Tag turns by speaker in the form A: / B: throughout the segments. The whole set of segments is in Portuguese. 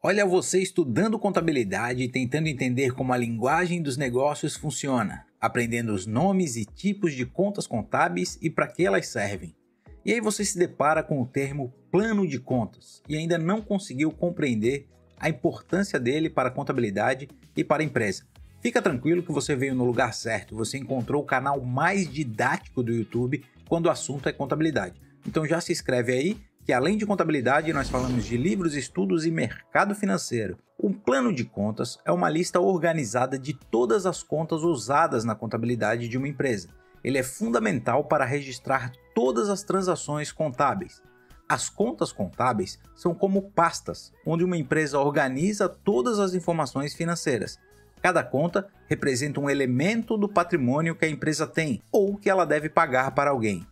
A: Olha você estudando contabilidade e tentando entender como a linguagem dos negócios funciona, aprendendo os nomes e tipos de contas contábeis e para que elas servem. E aí você se depara com o termo plano de contas e ainda não conseguiu compreender a importância dele para a contabilidade e para a empresa. Fica tranquilo que você veio no lugar certo, você encontrou o canal mais didático do YouTube quando o assunto é contabilidade. Então já se inscreve aí que além de contabilidade, nós falamos de livros, estudos e mercado financeiro. Um plano de contas é uma lista organizada de todas as contas usadas na contabilidade de uma empresa. Ele é fundamental para registrar todas as transações contábeis. As contas contábeis são como pastas, onde uma empresa organiza todas as informações financeiras. Cada conta representa um elemento do patrimônio que a empresa tem ou que ela deve pagar para alguém.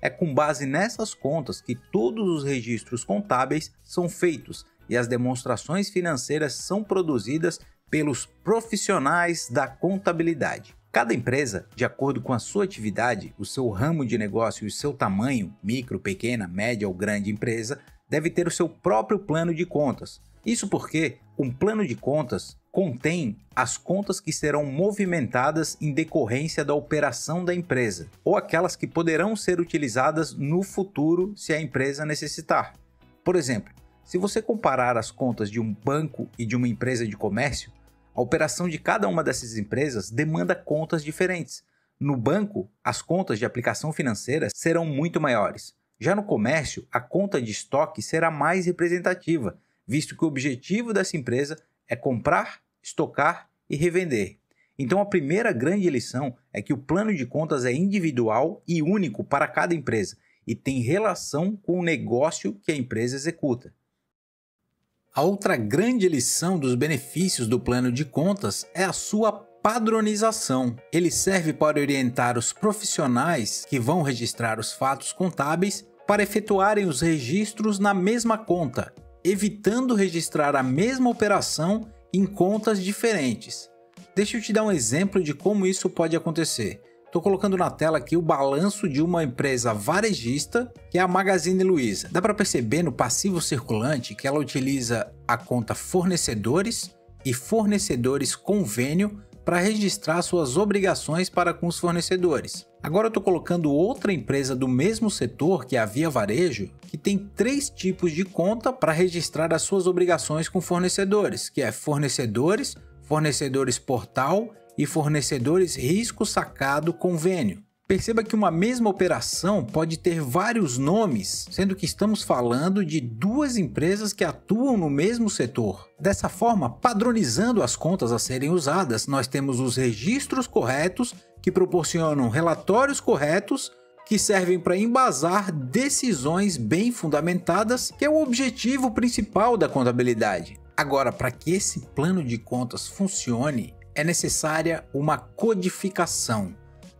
A: É com base nessas contas que todos os registros contábeis são feitos e as demonstrações financeiras são produzidas pelos profissionais da contabilidade. Cada empresa, de acordo com a sua atividade, o seu ramo de negócio e o seu tamanho, micro, pequena, média ou grande empresa, deve ter o seu próprio plano de contas. Isso porque um plano de contas contém as contas que serão movimentadas em decorrência da operação da empresa, ou aquelas que poderão ser utilizadas no futuro se a empresa necessitar. Por exemplo, se você comparar as contas de um banco e de uma empresa de comércio, a operação de cada uma dessas empresas demanda contas diferentes. No banco, as contas de aplicação financeira serão muito maiores. Já no comércio, a conta de estoque será mais representativa, visto que o objetivo dessa empresa é comprar estocar e revender. Então, a primeira grande lição é que o plano de contas é individual e único para cada empresa e tem relação com o negócio que a empresa executa. A outra grande lição dos benefícios do plano de contas é a sua padronização. Ele serve para orientar os profissionais que vão registrar os fatos contábeis para efetuarem os registros na mesma conta, evitando registrar a mesma operação em contas diferentes. Deixa eu te dar um exemplo de como isso pode acontecer. Estou colocando na tela aqui o balanço de uma empresa varejista, que é a Magazine Luiza. Dá para perceber no passivo circulante que ela utiliza a conta fornecedores e fornecedores convênio para registrar suas obrigações para com os fornecedores. Agora eu estou colocando outra empresa do mesmo setor, que é a Via Varejo, que tem três tipos de conta para registrar as suas obrigações com fornecedores, que é fornecedores, fornecedores portal e fornecedores risco sacado convênio. Perceba que uma mesma operação pode ter vários nomes, sendo que estamos falando de duas empresas que atuam no mesmo setor. Dessa forma, padronizando as contas a serem usadas, nós temos os registros corretos que proporcionam relatórios corretos que servem para embasar decisões bem fundamentadas, que é o objetivo principal da contabilidade. Agora, para que esse plano de contas funcione, é necessária uma codificação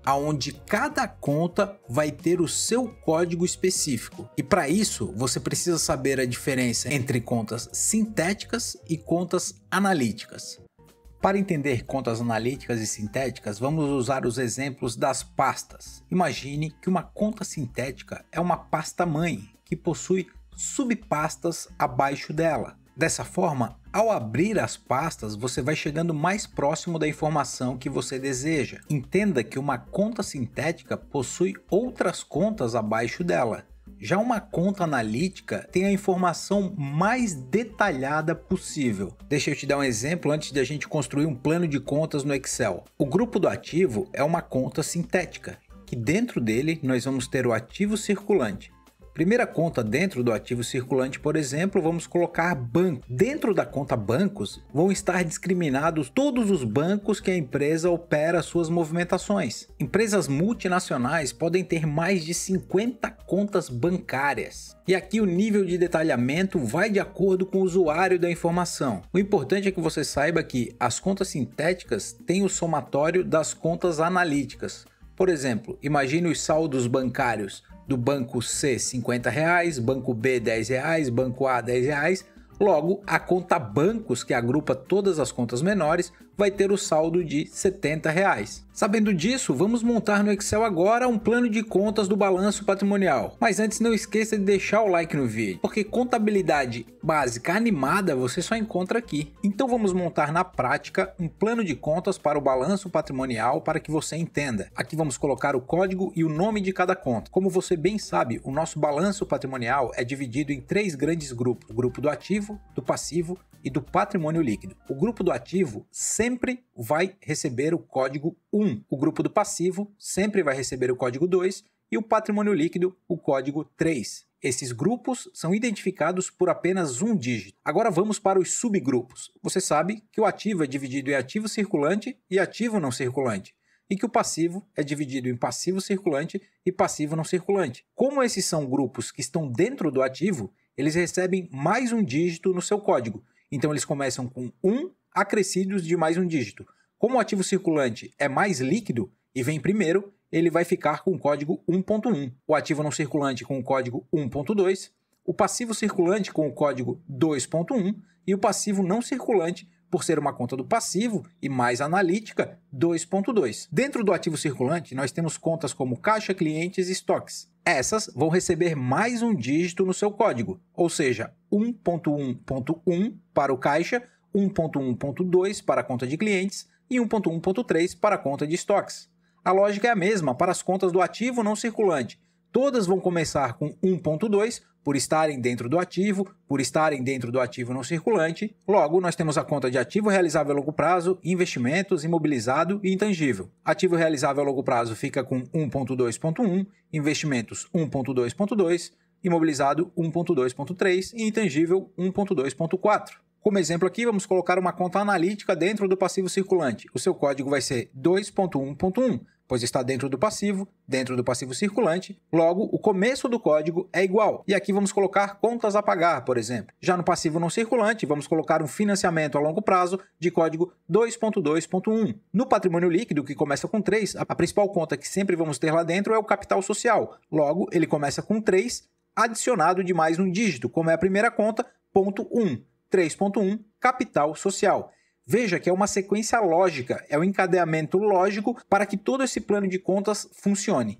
A: aonde cada conta vai ter o seu código específico. E para isso, você precisa saber a diferença entre contas sintéticas e contas analíticas. Para entender contas analíticas e sintéticas, vamos usar os exemplos das pastas. Imagine que uma conta sintética é uma pasta mãe que possui subpastas abaixo dela. Dessa forma, ao abrir as pastas, você vai chegando mais próximo da informação que você deseja. Entenda que uma conta sintética possui outras contas abaixo dela. Já uma conta analítica tem a informação mais detalhada possível. Deixa eu te dar um exemplo antes de a gente construir um plano de contas no Excel. O grupo do ativo é uma conta sintética, que dentro dele nós vamos ter o ativo circulante. Primeira conta dentro do ativo circulante, por exemplo, vamos colocar banco. Dentro da conta bancos vão estar discriminados todos os bancos que a empresa opera suas movimentações. Empresas multinacionais podem ter mais de 50 contas bancárias. E aqui o nível de detalhamento vai de acordo com o usuário da informação. O importante é que você saiba que as contas sintéticas têm o somatório das contas analíticas. Por exemplo, imagine os saldos bancários do banco C 50 reais, banco B 10 reais, banco A 10 reais, Logo, a conta bancos, que agrupa todas as contas menores, vai ter o saldo de 70 reais. Sabendo disso, vamos montar no Excel agora um plano de contas do balanço patrimonial. Mas antes não esqueça de deixar o like no vídeo, porque contabilidade básica animada você só encontra aqui. Então vamos montar na prática um plano de contas para o balanço patrimonial para que você entenda. Aqui vamos colocar o código e o nome de cada conta. Como você bem sabe, o nosso balanço patrimonial é dividido em três grandes grupos: o grupo do ativo, do passivo e do patrimônio líquido. O grupo do ativo sempre vai receber o código 1, o grupo do passivo sempre vai receber o código 2 e o patrimônio líquido o código 3. Esses grupos são identificados por apenas um dígito. Agora vamos para os subgrupos. Você sabe que o ativo é dividido em ativo circulante e ativo não circulante, e que o passivo é dividido em passivo circulante e passivo não circulante. Como esses são grupos que estão dentro do ativo, eles recebem mais um dígito no seu código então eles começam com 1 acrescidos de mais um dígito. Como o ativo circulante é mais líquido e vem primeiro, ele vai ficar com o código 1.1. O ativo não circulante com o código 1.2, o passivo circulante com o código 2.1 e o passivo não circulante por ser uma conta do passivo e mais analítica, 2.2. Dentro do ativo circulante, nós temos contas como caixa, clientes e estoques. Essas vão receber mais um dígito no seu código, ou seja, 1.1.1 para o caixa, 1.1.2 para a conta de clientes e 1.1.3 para a conta de estoques. A lógica é a mesma para as contas do ativo não circulante. Todas vão começar com 1.2 por estarem dentro do ativo, por estarem dentro do ativo não circulante. Logo, nós temos a conta de ativo realizável a longo prazo, investimentos, imobilizado e intangível. Ativo realizável a longo prazo fica com 1.2.1, investimentos 1.2.2, imobilizado 1.2.3 e intangível 1.2.4. Como exemplo aqui, vamos colocar uma conta analítica dentro do passivo circulante. O seu código vai ser 2.1.1 pois está dentro do passivo, dentro do passivo circulante, logo o começo do código é igual. E aqui vamos colocar contas a pagar, por exemplo. Já no passivo não circulante, vamos colocar um financiamento a longo prazo de código 2.2.1. No patrimônio líquido, que começa com 3, a principal conta que sempre vamos ter lá dentro é o capital social. Logo, ele começa com 3, adicionado de mais um dígito, como é a primeira conta, ponto 1. 3.1, capital social. Veja que é uma sequência lógica, é o um encadeamento lógico para que todo esse plano de contas funcione.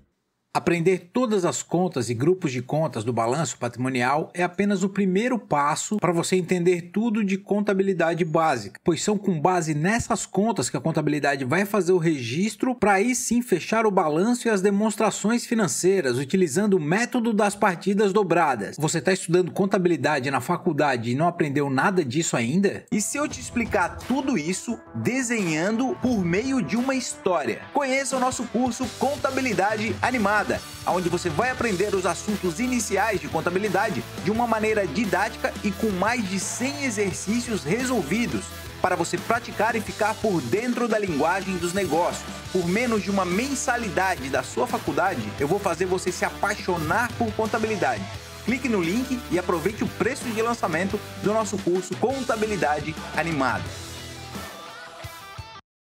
A: Aprender todas as contas e grupos de contas do balanço patrimonial é apenas o primeiro passo para você entender tudo de contabilidade básica, pois são com base nessas contas que a contabilidade vai fazer o registro para aí sim fechar o balanço e as demonstrações financeiras utilizando o método das partidas dobradas. Você está estudando contabilidade na faculdade e não aprendeu nada disso ainda? E se eu te explicar tudo isso desenhando por meio de uma história? Conheça o nosso curso Contabilidade Animada onde você vai aprender os assuntos iniciais de contabilidade de uma maneira didática e com mais de 100 exercícios resolvidos para você praticar e ficar por dentro da linguagem dos negócios. Por menos de uma mensalidade da sua faculdade, eu vou fazer você se apaixonar por contabilidade. Clique no link e aproveite o preço de lançamento do nosso curso Contabilidade Animada.